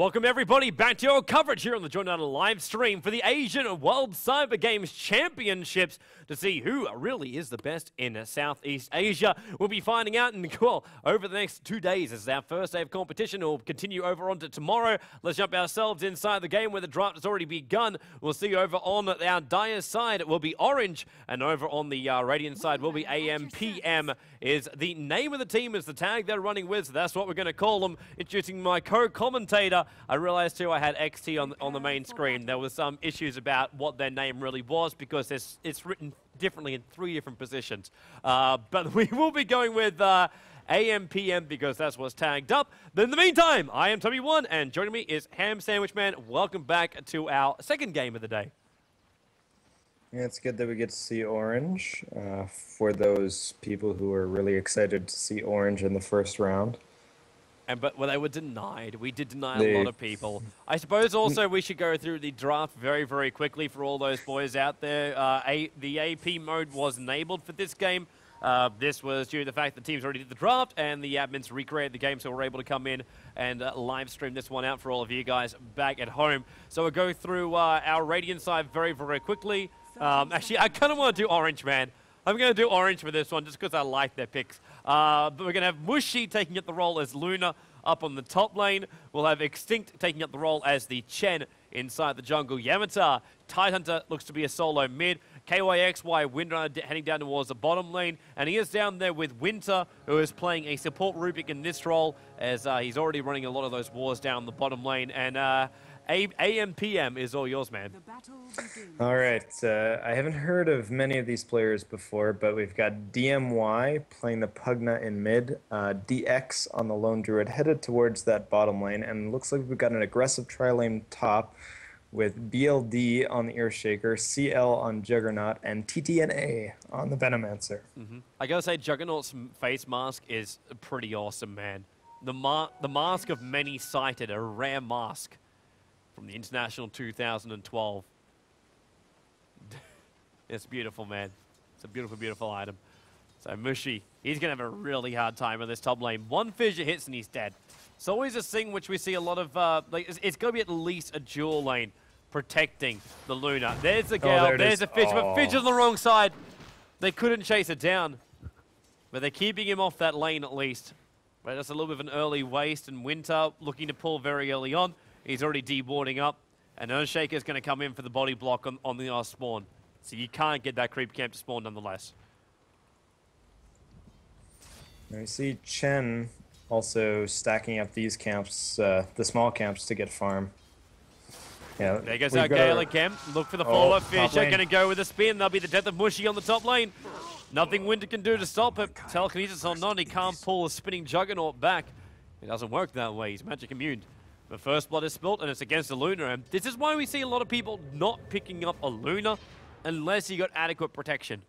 Welcome everybody back to your coverage here on the joinDOTA live stream for the Asian World Cyber Games Championships to see who really is the best in Southeast Asia. We'll be finding out in, well, over the next two days. This is our first day of competition. We'll continue over on to tomorrow. Let's jump ourselves inside the game where the draft has already begun. We'll see over on our Dire side, it will be Orange, and over on the uh, Radiant side will be AMPM is the name of the team is the tag they're running with, so that's what we're going to call them. Introducing my co-commentator, I realized too I had XT on, on the main screen. There was some issues about what their name really was because it's, it's written differently in three different positions. Uh, but we will be going with uh, AMPM because that's what's tagged up. But in the meantime, I am TobiWan and joining me is Ham Sandwich Man. Welcome back to our second game of the day. Yeah, it's good that we get to see Orange. Uh, for those people who are really excited to see Orange in the first round. And but well, they were denied. We did deny a lot of people. I suppose also we should go through the draft very, very quickly for all those boys out there. Uh, a, the AP mode was enabled for this game. Uh, this was due to the fact that teams already did the draft and the admins recreated the game, so we're able to come in and uh, live stream this one out for all of you guys back at home. So we'll go through uh, our Radiant side very, very quickly. Um, actually, I kind of want to do Orange, man. I'm going to do Orange for this one just because I like their picks. Uh, but we're going to have Mushi taking up the role as Luna up on the top lane. We'll have Xtinct taking up the role as the Chen inside the jungle. Yamateh, Tidehunter looks to be a solo mid. KYXY, Windrunner heading down towards the bottom lane. And he is down there with Winter, who is playing a support Rubik in this role, as uh, he's already running a lot of those wars down the bottom lane. And uh, a AMPM is all yours, man. All right. Uh, I haven't heard of many of these players before, but we've got DMY playing the Pugna in mid, uh, DX on the Lone Druid headed towards that bottom lane, and looks like we've got an aggressive tri-lane top with BLD on the Earthshaker, CL on Juggernaut, and TTNA on the Venomancer. Mm -hmm. I gotta say, Juggernaut's face mask is pretty awesome, man. The, ma the mask of many sighted, a rare mask from the International 2012. it's beautiful, man. It's a beautiful, beautiful item. So Mushi, he's going to have a really hard time in this top lane. One fissure hits and he's dead. It's always a thing which we see a lot of, uh, like, it's, it's going to be at least a dual lane protecting the Luna. There's the Gale, oh, there there's a Fish, oh. but Fish on the wrong side. They couldn't chase it down. But they're keeping him off that lane at least. But that's a little bit of an early waste, and Winter looking to pull very early on. He's already dewarding up. And Earthshaker is going to come in for the body block on, on the last spawn. So you can't get that creep camp to spawn nonetheless. I see Chen also stacking up these camps, uh, the small camps, to get farm. Yeah, there goes our Gale again. Look for the oh, follow-up Fissure. Going to go with a spin. That'll be the death of Mushi on the top lane. Nothing Winter can do to stop it. Telekinesis on none. He can't pull a spinning Juggernaut back. It doesn't work that way. He's magic immune. The first blood is spilt, and it's against a Luna. And this is why we see a lot of people not picking up a Luna unless you got adequate protection.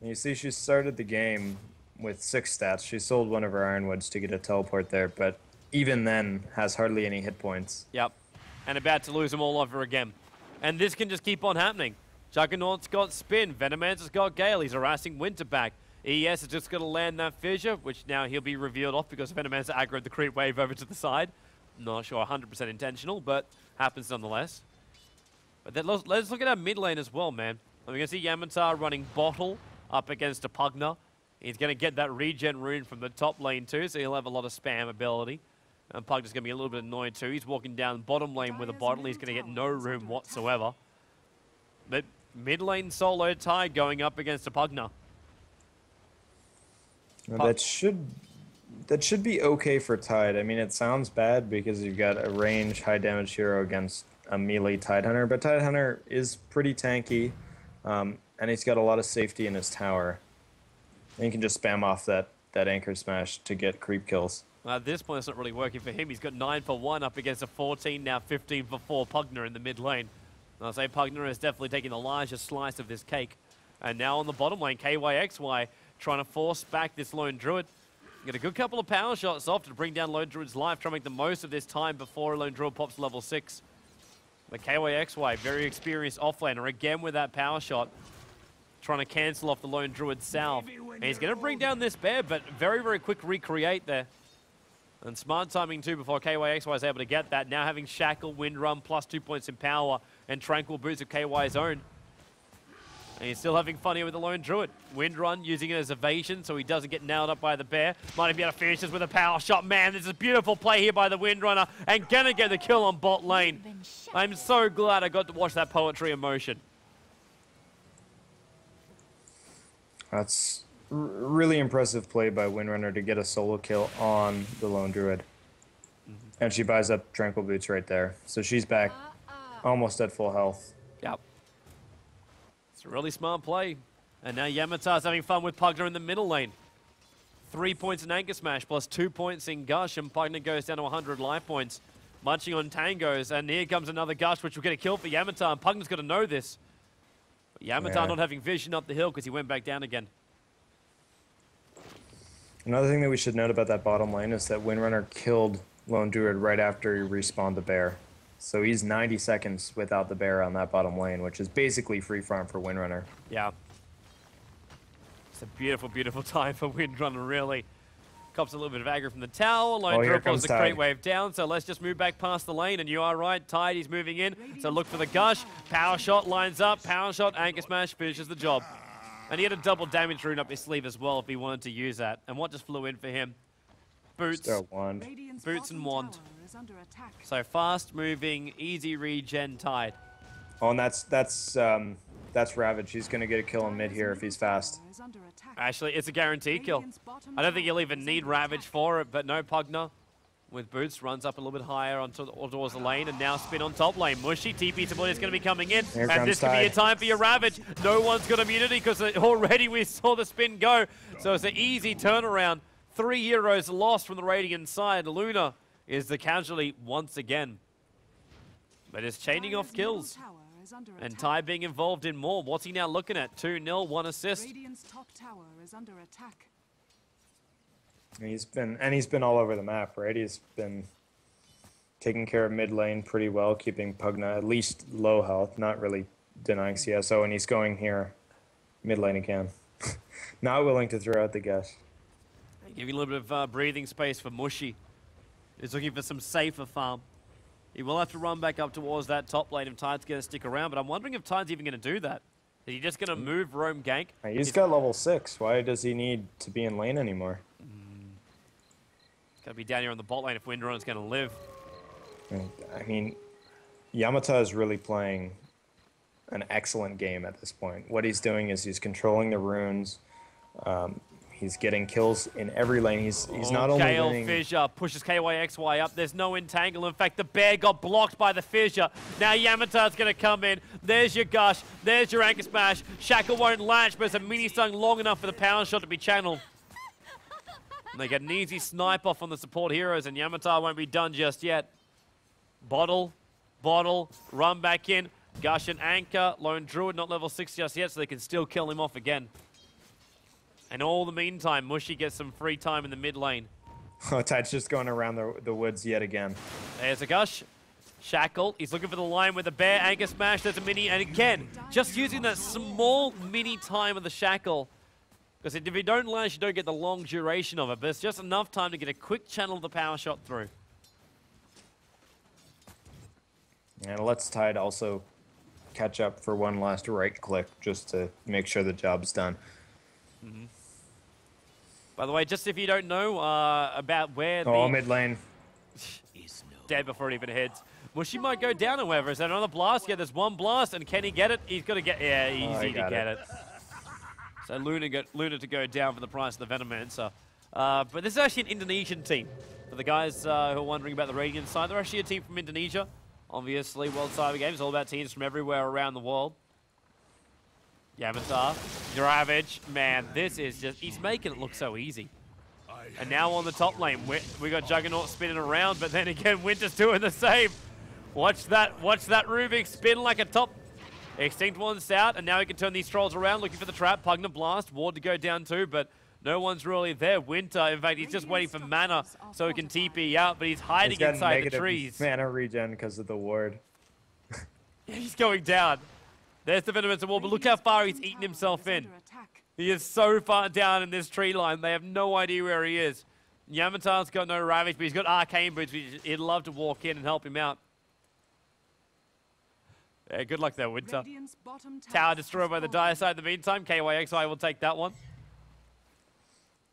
You see, she started the game with six stats. She sold one of her Ironwoods to get a teleport there, but even then has hardly any hit points. Yep. And about to lose them all over again. And this can just keep on happening. Juggernaut's got Spin. Venomancer's got Gale. He's harassing Winter back. ES is just going to land that fissure, which now he'll be revealed off because Venomancer aggroed the creep wave over to the side. Not sure 100% intentional, but happens nonetheless. But then let's, let's look at our mid lane as well, man. We're going to see Yamateh running Bottle up against a Pugna. He's going to get that regen rune from the top lane too, so he'll have a lot of spam ability. And Pugna's going to be a little bit annoyed too. He's walking down bottom lane with a bottle. He's going to get no room whatsoever. But mid lane solo Tide going up against a Pugna. That should that should be okay for Tide. I mean, it sounds bad because you've got a range high damage hero against a melee Tidehunter, but Tidehunter is pretty tanky, um, and he's got a lot of safety in his tower. And you can just spam off that, that anchor smash to get creep kills. Well, at this point, it's not really working for him. He's got 9 for 1 up against a 14, now 15 for 4 Pugna in the mid lane. I'll say Pugna is definitely taking the largest slice of this cake. And now on the bottom lane, KYXY trying to force back this Lone Druid. Get a good couple of power shots off to bring down Lone Druid's life, trying to make the most of this time before Lone Druid pops level 6. But KYXY, very experienced offlaner, again with that power shot, trying to cancel off the Lone Druid south. And he's going to bring down this bear, but very, very quick recreate there. And smart timing too before KYXY was able to get that. Now having Shackle, Windrun, plus two points in power, and Tranquil Boots of KY's own. And he's still having fun here with the Lone Druid. Windrun using it as evasion so he doesn't get nailed up by the bear. Might be able to finish this with a power shot. Man, this is a beautiful play here by the Windrunner and gonna get the kill on bot lane. I'm so glad I got to watch that poetry in motion. That's really impressive play by Windrunner to get a solo kill on the Lone Druid. Mm -hmm. And she buys up Tranquil Boots right there. So she's back almost at full health. Yep. It's a really smart play. And now Yamateh's having fun with Pugna in the middle lane. Three points in Anchor Smash, plus two points in Gush, and Pugna goes down to 100 life points. Munching on Tangos, and here comes another Gush, which will get a kill for Yamateh, and Pugna's got to know this. But Yamateh yeah. not having vision up the hill because he went back down again. Another thing that we should note about that bottom lane is that Windrunner killed Lone Druid right after he respawned the bear. So he's 90 seconds without the bear on that bottom lane, which is basically free farm for Windrunner. Yeah. It's a beautiful, beautiful time for Windrunner, really. Cops a little bit of aggro from the tower. Lone oh, Drip the crate wave down, so let's just move back past the lane. And you are right, Tide is moving in. So look for the gush. Power shot lines up. Power shot, anchor smash, finishes the job. And he had a double damage rune up his sleeve as well if he wanted to use that. And what just flew in for him? Boots. Wand. Boots and wand. So fast moving, easy regen tide. Oh, and that's that's um, that's Ravage. He's gonna get a kill in mid here if he's fast. Actually, it's a guaranteed kill. I don't think you'll even need Ravage for it, but no Pugna with boots runs up a little bit higher onto towards the lane and now spin on top lane. Mushi TP support is going to be coming in Here and this could be a time for your Ravage. No one's got immunity because already we saw the spin go. So it's an easy turnaround. Three heroes lost from the Radiant side. Luna is the casualty once again. But it's chaining off kills. And Tide being involved in more. What's he now looking at? 2-0, one assist. top tower is under attack. He's been and he's been all over the map, right? He's been taking care of mid lane pretty well, keeping Pugna at least low health, not really denying CSO, and he's going here mid lane again. not willing to throw out the guess. Giving a little bit of uh, breathing space for Mushi. He's looking for some safer farm. He will have to run back up towards that top lane if Tide's going to stick around, but I'm wondering if Tide's even going to do that. Is he just going to move roam gank? He's, He's got level 6. Why does he need to be in lane anymore? Got to be down here on the bot lane if Windrun's going to live. I mean, Yamateh is really playing an excellent game at this point. What he's doing is he's controlling the runes. Um, He's getting kills in every lane. He's he's oh, not only Gale winning... Fissure pushes KYXY up. There's no entangle. In fact, the bear got blocked by the Fissure. Now Yamateh's going to come in. There's your Gush. There's your Anchor Smash. Shackle won't latch, but it's a mini stun long enough for the power shot to be channeled. And they get an easy snipe off on the support heroes, and Yamateh won't be done just yet. Bottle, bottle, run back in. Gush and Anchor. Lone Druid not level 6 just yet, so they can still kill him off again. And all the meantime, Mushi gets some free time in the mid lane. Oh, Tide's just going around the, the woods yet again. There's a gush. Shackle, he's looking for the line with a bear anchor smash. There's a mini, and again, just using that small mini time of the shackle. Because if you don't launch, you don't get the long duration of it, but it's just enough time to get a quick channel of the power shot through. And let's Tide also catch up for one last right click just to make sure the job's done. Mm -hmm. By the way, just if you don't know uh, about where oh, the... mid lane. Dead before it even hits. Well, she might go down, or however. Is that another blast? Yeah, there's one blast, and can he get it? He's got to get... Yeah, oh, easy oh, to get it. it. So Luna, get, Luna to go down for the price of the Venomancer. Uh, but this is actually an Indonesian team. For the guys uh, who are wondering about the Radiant side, they're actually a team from Indonesia. Obviously, World Cyber Games all about teams from everywhere around the world. Yamateh, Ravage, man, this is just, he's making it look so easy. And now on the top lane, we, we got Juggernaut spinning around, but then again, Winter's doing the same. Watch that, watch that Rubik spin like a top. Xtinct one's out, and now he can turn these trolls around, looking for the trap. Pugna Blast, Ward to go down too, but no one's really there. Winter, in fact, he's just waiting for mana so he can TP out, but he's hiding he's inside the trees. mana regen because of the ward. he's going down. There's the Venomancer wall, but look how far he's eaten himself in. He is so far down in this tree line, they have no idea where he is. Yamateh's got no Ravage, but he's got Arcane Boots, which he'd love to walk in and help him out. Yeah, good luck there, Winter. Tower destroyed by the dire side in the meantime. KYXY will take that one.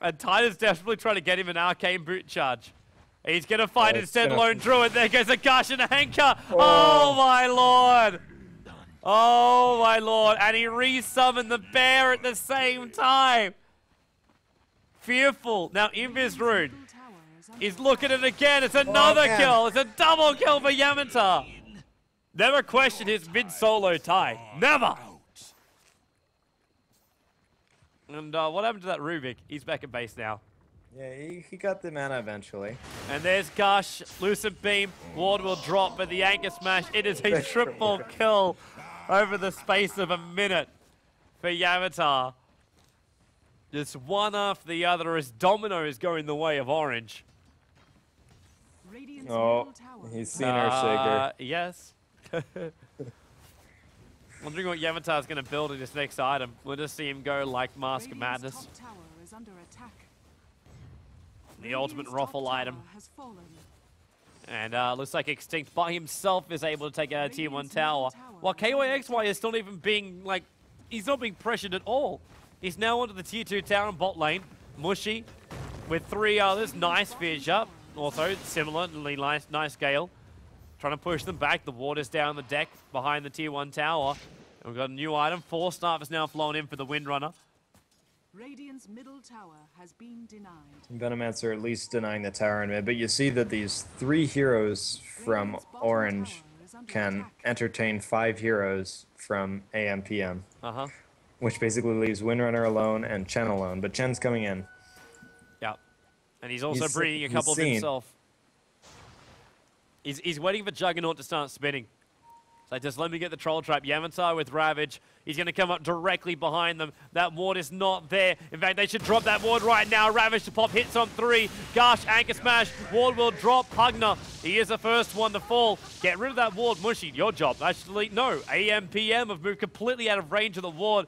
And Titan's desperately trying to get him an Arcane Boot charge. He's going to find oh, instead gonna... Lone Druid. There goes a Gush and a Anchor. Oh. oh my lord. Oh my lord. And he resummoned the bear at the same time. Fearful. Now, Invis Rune is looking at it again. It's another oh, kill. It's a double kill for Yamateh. Never question his mid-solo Tide. Never. And uh, what happened to that Rubik? He's back at base now. Yeah, he, he got the mana eventually. And there's Gush, Lucid Beam, Ward will drop, but the Anchor Smash, it is a triple kill over the space of a minute for Yamateh. Just one after the other as Domino is going the way of Orange. Oh, he's seen our uh, shaker. Yes. Wondering what Yamateh's going to build in his next item. We'll just see him go like Mask of Madness. The ultimate ruffle item. And uh, looks like Xtinct by himself is able to take out a tier 1 tower. While KYXY is not even being, like, he's not being pressured at all. He's now onto the tier 2 tower in bot lane. Mushi with three others. Nice fish up. Also, similarly nice, nice Gale. Trying to push them back. The water's down the deck behind the tier 1 tower. And we've got a new item. Force Staff is now flown in for the Windrunner. Radiant's middle tower has been denied. Venomancer at least denying the tower in mid, but you see that these three heroes from Orange can entertain five heroes from AMPM. Uh-huh. Which basically leaves Windrunner alone and Chen alone, but Chen's coming in. Yeah. And he's also he's, breeding a couple of himself. He's, he's waiting for Juggernaut to start spinning. So just let me get the Troll Trap. Yamateh with Ravage. He's going to come up directly behind them. That ward is not there. In fact, they should drop that ward right now. Ravage to pop hits on three. Gush, Anchor Smash. Ward will drop. Pugna, he is the first one to fall. Get rid of that ward, Mushi. Your job. Actually, no. AMPM have moved completely out of range of the ward.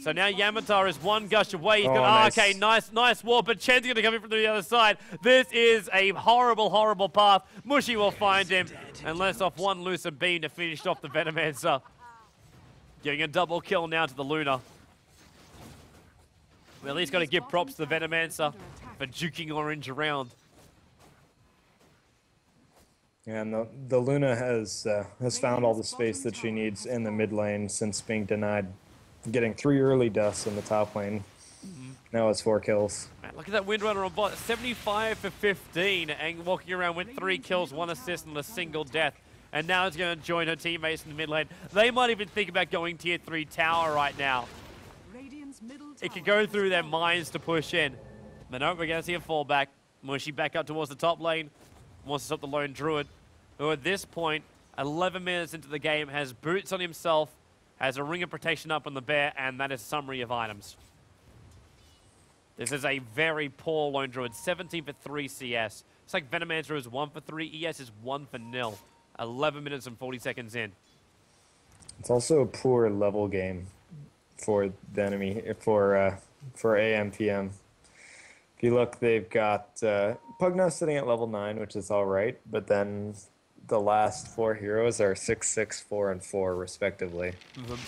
So now Yamateh is one gush away. He's oh, got nice. okay, nice, nice wall, but Chen's going to come in from the other side. This is a horrible, horrible path. Mushi will find him, and lets off one lucid beam to finish off the Venomancer. Getting a double kill now to the Luna. We at least got to give props to the Venomancer for juking Orange around. And the, the Luna has uh, has found all the space that she needs in the mid lane since being denied getting three early deaths in the top lane. Mm. Now it's four kills. Man, look at that Windrunner on bot. 75 for 15 and walking around with three kills, one assist, and a single death. And now it's going to join her teammates in the mid lane. They might even think about going tier 3 tower right now. It could go through their minds to push in. But no, we're going to see a fallback. Mushi back up towards the top lane. Wants to stop the lone druid, who at this point, 11 minutes into the game, has boots on himself has a ring of protection up on the bear, and that is a summary of items. This is a very poor Lone Druid, 17 for 3 CS. It's like Venomancer is 1 for 3, ES is 1 for nil. 11 minutes and 40 seconds in. It's also a poor level game for the enemy, for, uh, for AMPM. If you look, they've got uh, Pugna sitting at level 9, which is alright, but then the last four heroes are six, six, four, and four, respectively. Mm -hmm.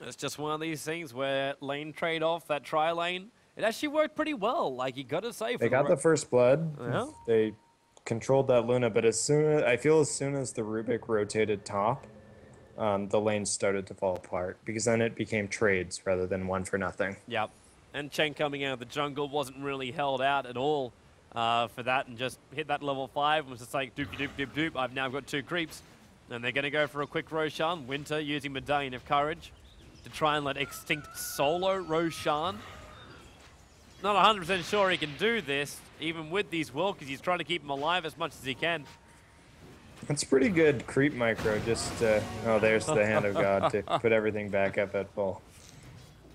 It's just one of these things where lane trade off that tri lane. It actually worked pretty well. Like you got to say, they got the, the first blood. Yeah. They controlled that Luna, but as soon as I feel as soon as the Rubik rotated top, um, the lanes started to fall apart because then it became trades rather than one for nothing. Yep. And Chen coming out of the jungle wasn't really held out at all uh, for that and just hit that level 5 and was just like doop doop doop doop. I've now got two creeps. And they're going to go for a quick Roshan. Winter using Medallion of Courage to try and let Xtinct solo Roshan. Not 100% sure he can do this, even with these because He's trying to keep him alive as much as he can. That's pretty good creep micro, just, uh, oh, there's the hand of God to put everything back up at full.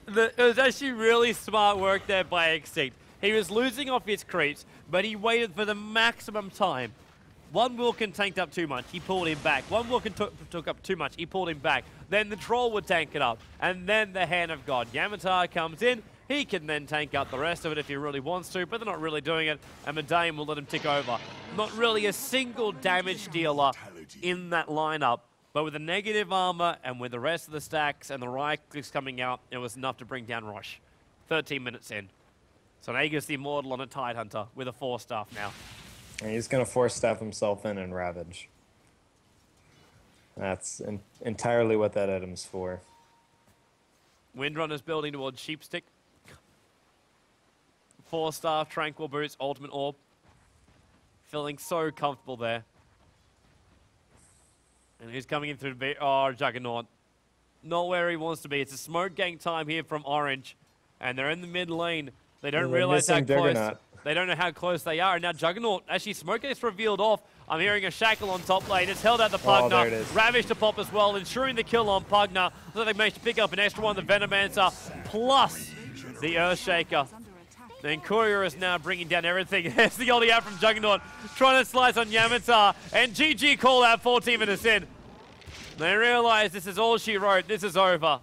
The, it was actually really smart work there by Xtinct. He was losing off his creeps, but he waited for the maximum time One Wildkin tanked up too much, he pulled him back. One Wildkin took, up too much, he pulled him back. Then the Troll would tank it up. And then the Hand of God. Yamateh comes in, he can then tank up the rest of it if he really wants to, but they're not really doing it, and Medallion will let him tick over. Not really a single damage dealer in that lineup, but with the negative armor and with the rest of the stacks and the right clicks coming out, it was enough to bring down Rosh. 13 minutes in. So Aegis the Immortal on a Tidehunter with a Force Staff now. And he's going to force staff himself in and Ravage. That's in entirely what that item's for. Windrunner's building towards Sheepstick. Force Staff, Tranquil Boots, Ultimate Orb. Feeling so comfortable there. And who's coming in through the... Oh, Juggernaut. Not where he wants to be. It's a smoke gank time here from Orange. And they're in the mid lane. They don't realize how close... They don't know how close they are. And now Juggernaut, actually, Smoke gets revealed off. I'm hearing a Shackle on top lane. It's held out the Oh, Pugna. is. Ravage to pop as well, ensuring the kill on Pugna. So they managed to pick up an extra one, the Venomancer, plus the Earthshaker. Then Courier is now bringing down everything. There's the oldie out from Juggernaut, trying to slice on Yamateh. And GG call out 14 minutes in. They realize this is all she wrote. This is over.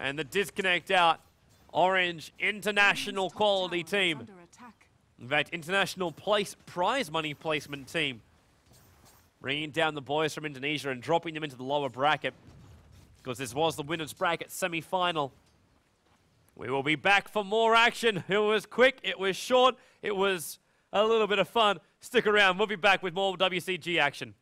And the disconnect out. Orange international quality team. In fact, international place prize money placement team. Bringing down the boys from Indonesia and dropping them into the lower bracket. Because this was the winner's bracket semi-final. We will be back for more action. It was quick, it was short, it was a little bit of fun. Stick around, we'll be back with more WCG action.